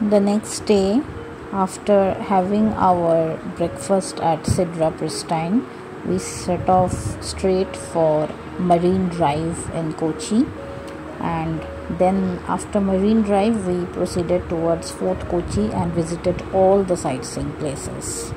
The next day, after having our breakfast at Sidra Pristine, we set off straight for Marine Drive in Kochi and then after Marine Drive we proceeded towards Fort Kochi and visited all the sightseeing places.